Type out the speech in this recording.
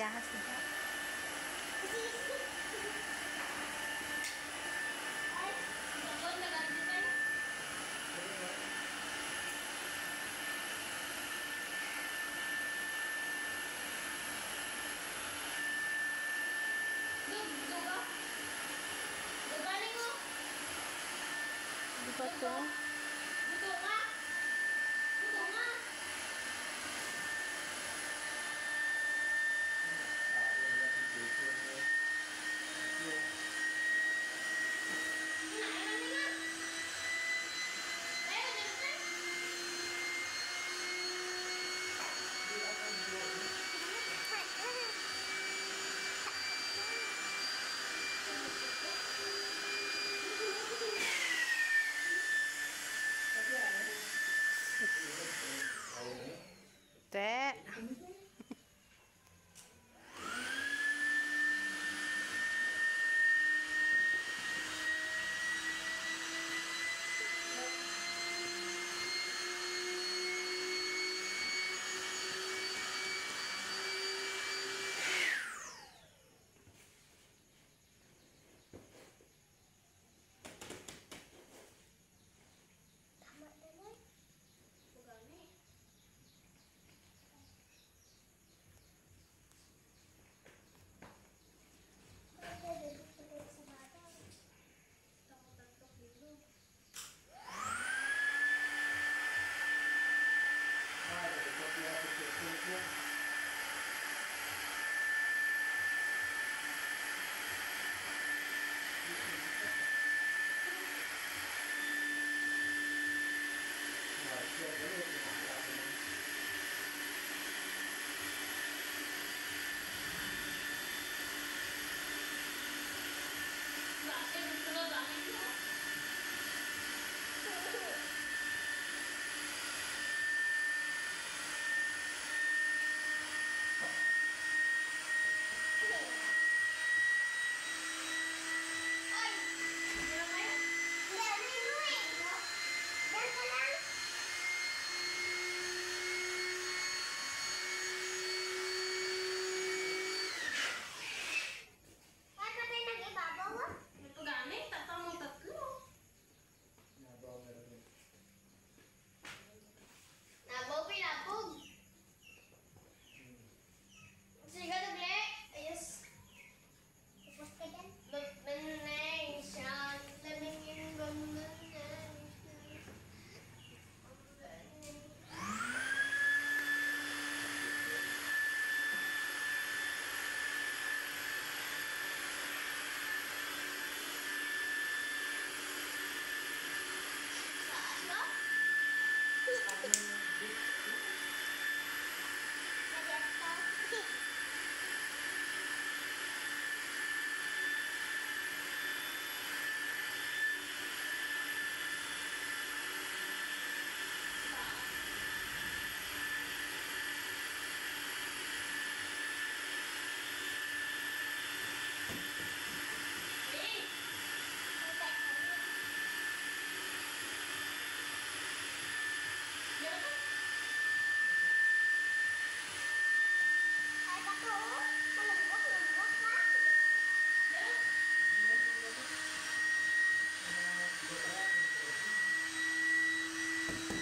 Nagahas na. Bakit nag-andi you